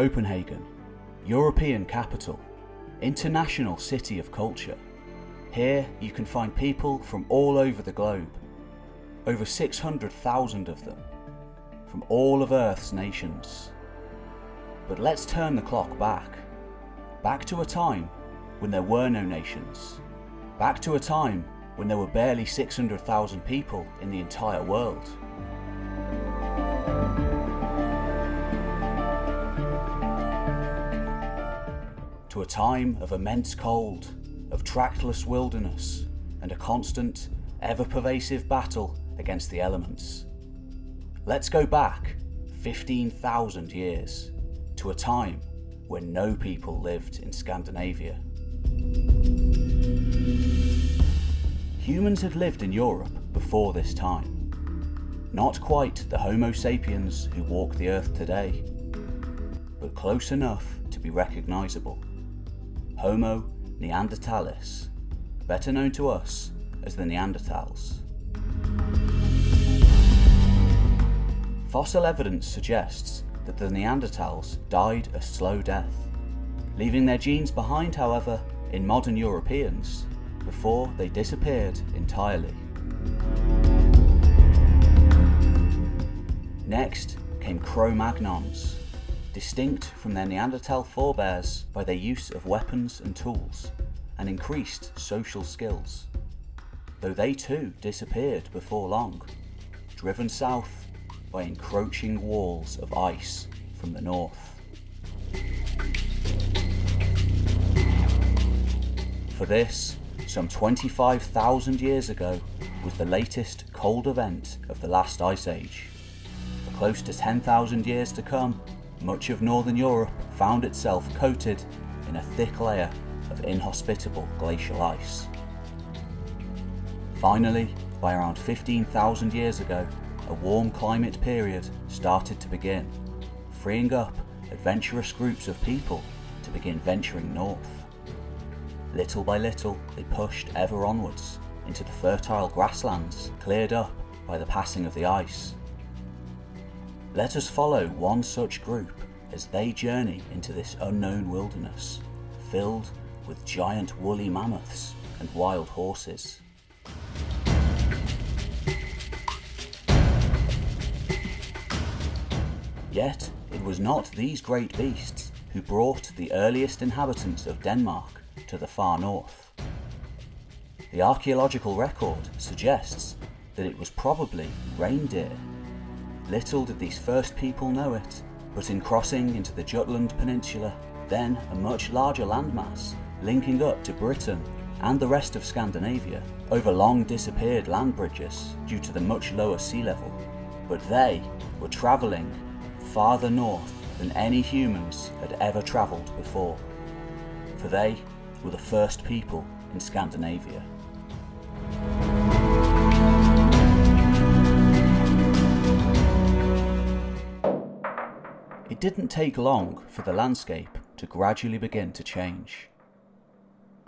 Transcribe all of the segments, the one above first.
Copenhagen, European capital, international city of culture. Here you can find people from all over the globe, over 600,000 of them, from all of Earth's nations. But let's turn the clock back. Back to a time when there were no nations. Back to a time when there were barely 600,000 people in the entire world. Time of immense cold, of trackless wilderness, and a constant, ever pervasive battle against the elements. Let's go back 15,000 years to a time when no people lived in Scandinavia. Humans had lived in Europe before this time. Not quite the Homo sapiens who walk the earth today, but close enough to be recognisable. Homo neanderthalis, better known to us as the Neanderthals. Fossil evidence suggests that the Neanderthals died a slow death, leaving their genes behind, however, in modern Europeans before they disappeared entirely. Next came Cro Magnons, distinct from their Neanderthal forebears by their use of weapons and tools, and increased social skills. Though they too disappeared before long, driven south by encroaching walls of ice from the north. For this, some 25,000 years ago, was the latest cold event of the last ice age. For close to 10,000 years to come, much of northern Europe found itself coated in a thick layer of inhospitable glacial ice. Finally, by around 15,000 years ago, a warm climate period started to begin, freeing up adventurous groups of people to begin venturing north. Little by little, they pushed ever onwards into the fertile grasslands cleared up by the passing of the ice. Let us follow one such group as they journey into this unknown wilderness, filled with giant woolly mammoths and wild horses. Yet, it was not these great beasts who brought the earliest inhabitants of Denmark to the far north. The archaeological record suggests that it was probably reindeer. Little did these first people know it, but in crossing into the Jutland Peninsula, then a much larger landmass linking up to Britain and the rest of Scandinavia over long disappeared land bridges due to the much lower sea level. But they were travelling farther north than any humans had ever travelled before, for they were the first people in Scandinavia. It didn't take long for the landscape to gradually begin to change.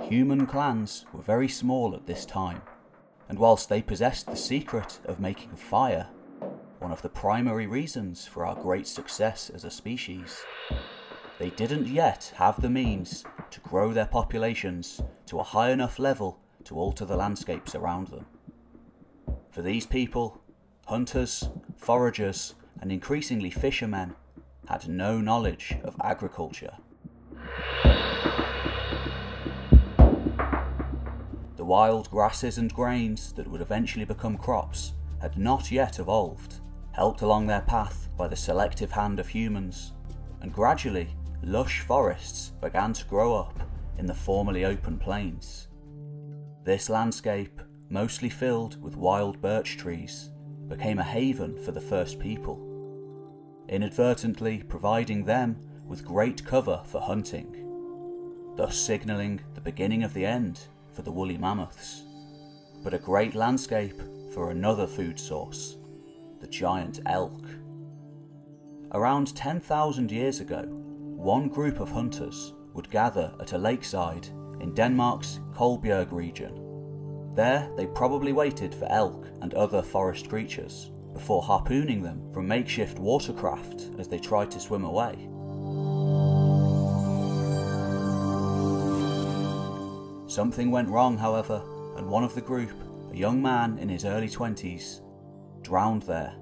Human clans were very small at this time, and whilst they possessed the secret of making fire, one of the primary reasons for our great success as a species, they didn't yet have the means to grow their populations to a high enough level to alter the landscapes around them. For these people, hunters, foragers, and increasingly fishermen had no knowledge of agriculture. The wild grasses and grains that would eventually become crops had not yet evolved, helped along their path by the selective hand of humans, and gradually lush forests began to grow up in the formerly open plains. This landscape, mostly filled with wild birch trees, became a haven for the first people, inadvertently providing them with great cover for hunting, thus signalling the beginning of the end for the woolly mammoths, but a great landscape for another food source, the giant elk. Around 10,000 years ago, one group of hunters would gather at a lakeside in Denmark's Koelbjerg region. There, they probably waited for elk and other forest creatures before harpooning them from makeshift watercraft as they tried to swim away. Something went wrong, however, and one of the group, a young man in his early 20s, drowned there.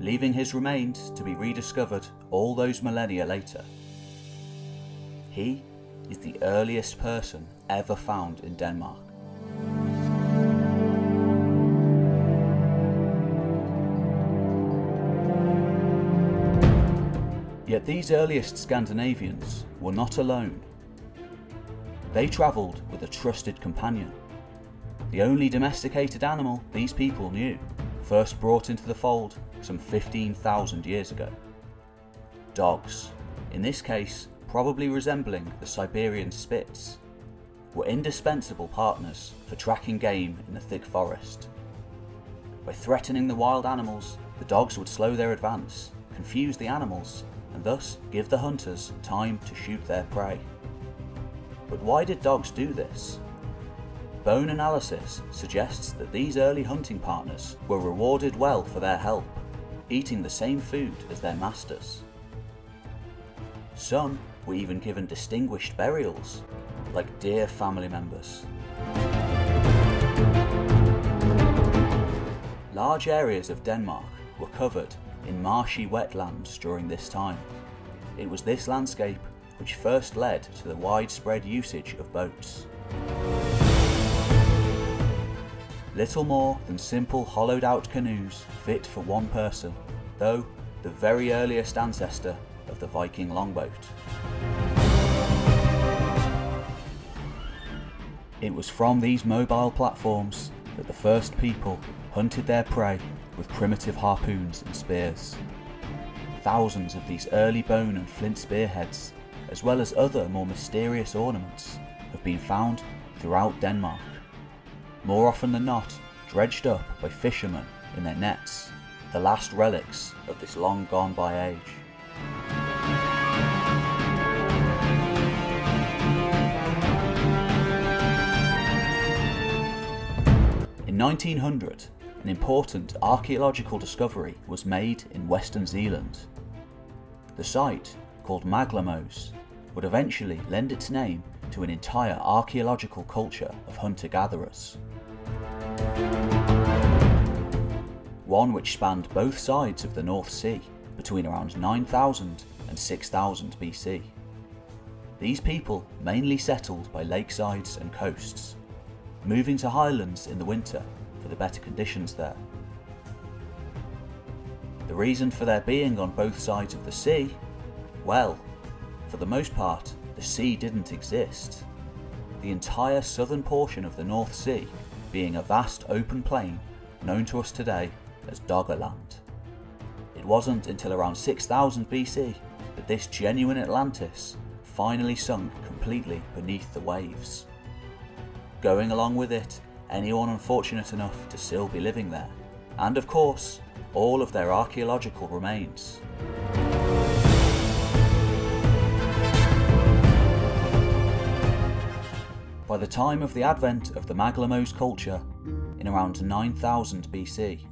Leaving his remains to be rediscovered all those millennia later. He is the earliest person ever found in Denmark. Yet these earliest Scandinavians were not alone. They travelled with a trusted companion, the only domesticated animal these people knew, first brought into the fold some 15,000 years ago. Dogs, in this case probably resembling the Siberian Spitz, were indispensable partners for tracking game in the thick forest. By threatening the wild animals, the dogs would slow their advance, confuse the animals, and thus give the hunters time to shoot their prey. But why did dogs do this? Bone analysis suggests that these early hunting partners were rewarded well for their help, eating the same food as their masters. Some were even given distinguished burials, like dear family members. Large areas of Denmark were covered in marshy wetlands during this time. It was this landscape which first led to the widespread usage of boats. Little more than simple hollowed out canoes fit for one person, though the very earliest ancestor of the Viking longboat. It was from these mobile platforms that the first people hunted their prey with primitive harpoons and spears. Thousands of these early bone and flint spearheads, as well as other more mysterious ornaments, have been found throughout Denmark. More often than not, dredged up by fishermen in their nets, the last relics of this long gone by age. In 1900, an important archaeological discovery was made in Western Zealand. The site, called Maglemose, would eventually lend its name to an entire archaeological culture of hunter-gatherers. One which spanned both sides of the North Sea between around 9000 and 6000 BC. These people mainly settled by lakesides and coasts, moving to highlands in the winter for the better conditions there. The reason for their being on both sides of the sea? Well, for the most part, the sea didn't exist. The entire southern portion of the North Sea being a vast open plain known to us today as Doggerland. It wasn't until around 6000 BC that this genuine Atlantis finally sunk completely beneath the waves. Going along with it, anyone unfortunate enough to still be living there, and of course, all of their archaeological remains. By the time of the advent of the Maglemose culture, in around 9000 BC,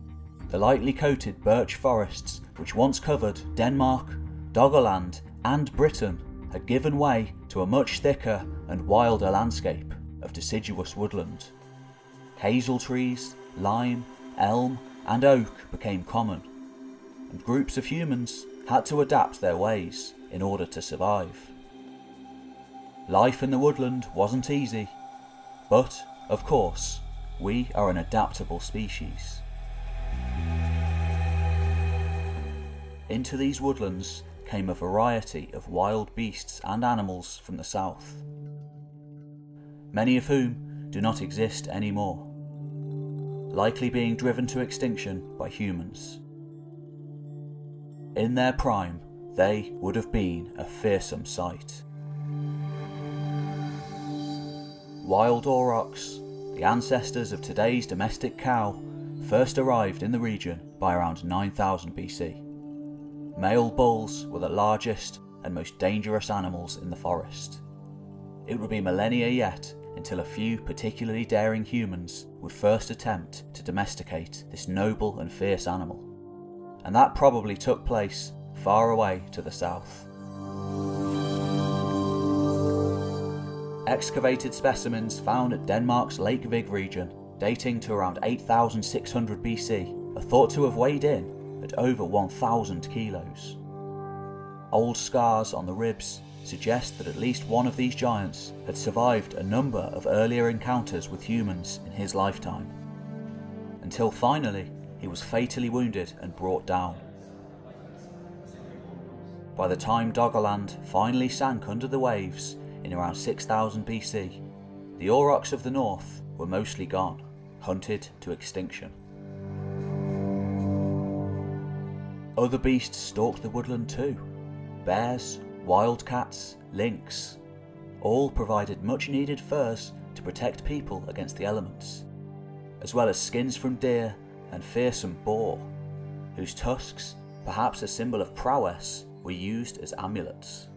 the lightly coated birch forests which once covered Denmark, Doggerland and Britain had given way to a much thicker and wilder landscape of deciduous woodland. Hazel trees, lime, elm and oak became common, and groups of humans had to adapt their ways in order to survive. Life in the woodland wasn't easy, but, of course, we are an adaptable species. Into these woodlands came a variety of wild beasts and animals from the south, many of whom do not exist anymore, likely being driven to extinction by humans. In their prime, they would have been a fearsome sight. Wild aurochs, the ancestors of today's domestic cow, first arrived in the region by around 9000 BC. Male bulls were the largest and most dangerous animals in the forest. It would be millennia yet until a few particularly daring humans would first attempt to domesticate this noble and fierce animal. And that probably took place far away to the south. excavated specimens found at Denmark's Lake Vig region, dating to around 8600 BC, are thought to have weighed in at over 1000 kilos. Old scars on the ribs suggest that at least one of these giants had survived a number of earlier encounters with humans in his lifetime, until finally he was fatally wounded and brought down. By the time Doggerland finally sank under the waves in around 6000 BC, the aurochs of the north were mostly gone, hunted to extinction. Other beasts stalked the woodland too. Bears, wildcats, lynx, all provided much needed furs to protect people against the elements, as well as skins from deer and fearsome boar, whose tusks, perhaps a symbol of prowess, were used as amulets.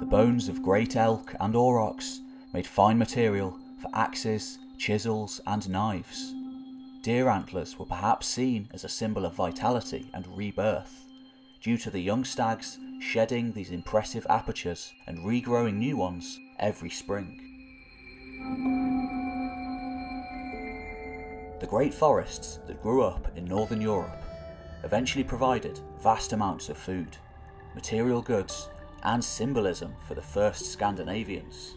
The bones of great elk and aurochs made fine material for axes, chisels, and knives. Deer antlers were perhaps seen as a symbol of vitality and rebirth, due to the young stags shedding these impressive apertures and regrowing new ones every spring. The great forests that grew up in northern Europe eventually provided vast amounts of food, material goods, and symbolism for the first Scandinavians.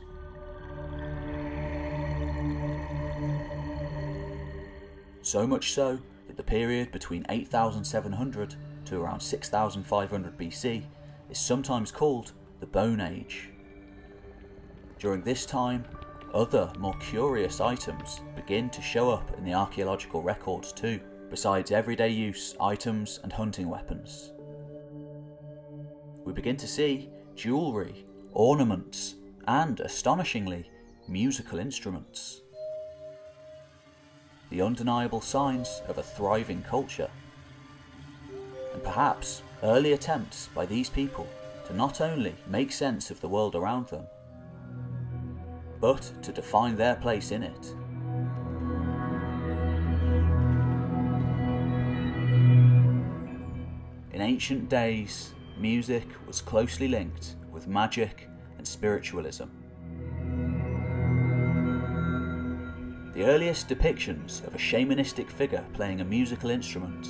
So much so that the period between 8700 to around 6500 BC is sometimes called the Bone Age. During this time, other more curious items begin to show up in the archaeological records too besides everyday use items and hunting weapons. We begin to see jewellery, ornaments, and, astonishingly, musical instruments. The undeniable signs of a thriving culture. And perhaps early attempts by these people to not only make sense of the world around them, but to define their place in it. In ancient days, music was closely linked with magic and spiritualism. The earliest depictions of a shamanistic figure playing a musical instrument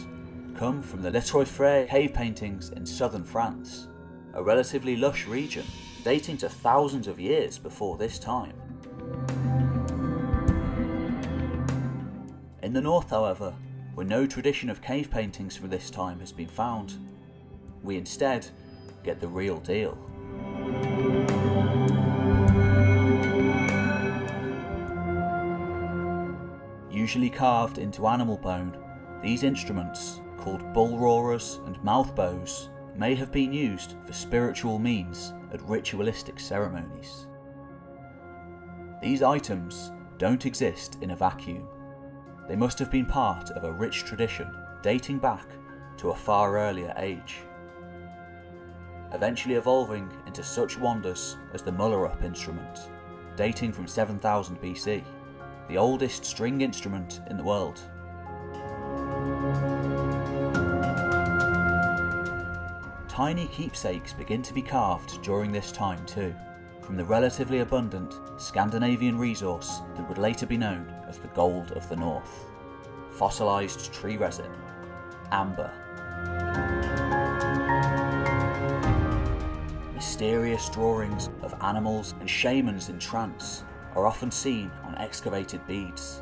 come from the Les Trois Frères cave paintings in southern France, a relatively lush region dating to thousands of years before this time. In the north, however, where no tradition of cave paintings from this time has been found. We instead get the real deal. Usually carved into animal bone, these instruments, called bull roarers and mouth bows, may have been used for spiritual means at ritualistic ceremonies. These items don't exist in a vacuum. They must have been part of a rich tradition dating back to a far earlier age, eventually evolving into such wonders as the Mullerup instrument, dating from 7000 BC, the oldest string instrument in the world. Tiny keepsakes begin to be carved during this time too, from the relatively abundant Scandinavian resource that would later be known as the Gold of the North. Fossilised tree resin, amber, mysterious drawings of animals and shamans in trance are often seen on excavated beads,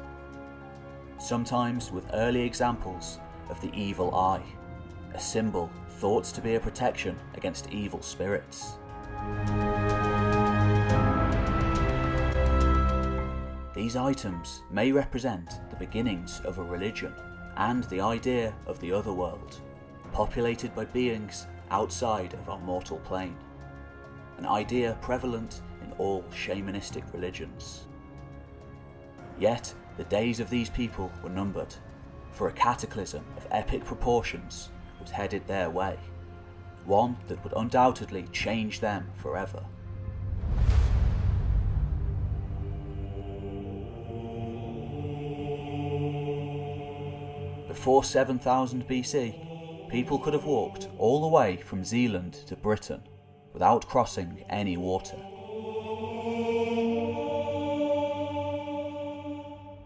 sometimes with early examples of the evil eye, a symbol thought to be a protection against evil spirits. These items may represent the beginnings of a religion and the idea of the other world, populated by beings outside of our mortal plane, an idea prevalent in all shamanistic religions. Yet, the days of these people were numbered, for a cataclysm of epic proportions was headed their way, one that would undoubtedly change them forever. Before 7000 BC, people could have walked all the way from Zealand to Britain, without crossing any water.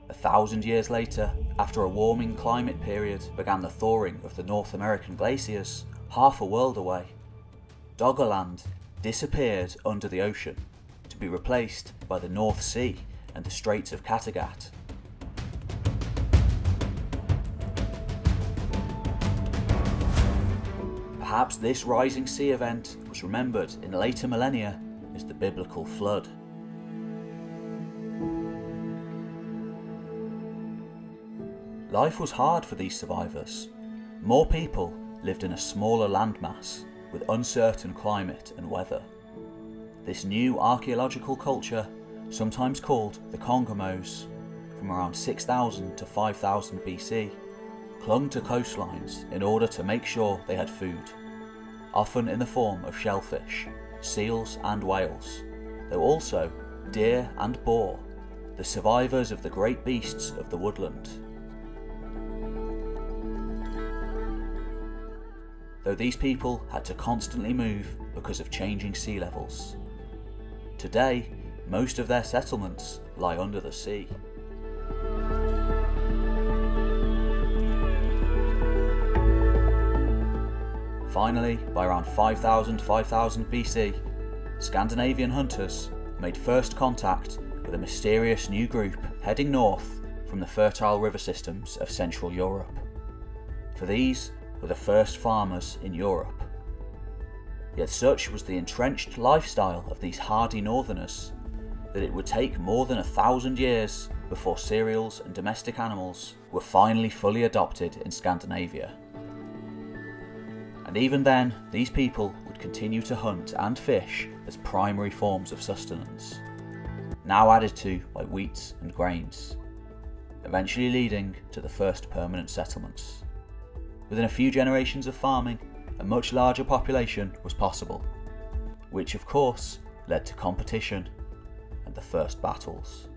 A thousand years later, after a warming climate period began the thawing of the North American glaciers, half a world away, Doggerland disappeared under the ocean to be replaced by the North Sea and the Straits of Kattegat. Perhaps this rising sea event was remembered in later millennia as the biblical flood. Life was hard for these survivors. More people lived in a smaller landmass with uncertain climate and weather. This new archaeological culture, sometimes called the Kongemose, from around 6000 to 5000 BC, clung to coastlines in order to make sure they had food, often in the form of shellfish, seals, and whales, though also deer and boar, the survivors of the great beasts of the woodland. Though these people had to constantly move because of changing sea levels. Today, most of their settlements lie under the sea. Finally, by around 5000 5000 BC, Scandinavian hunters made first contact with a mysterious new group heading north from the fertile river systems of Central Europe. For these were the first farmers in Europe. Yet such was the entrenched lifestyle of these hardy northerners that it would take more than a thousand years before cereals and domestic animals were finally fully adopted in Scandinavia. And even then, these people would continue to hunt and fish as primary forms of sustenance, now added to by wheats and grains, eventually leading to the first permanent settlements. Within a few generations of farming, a much larger population was possible, which of course led to competition and the first battles.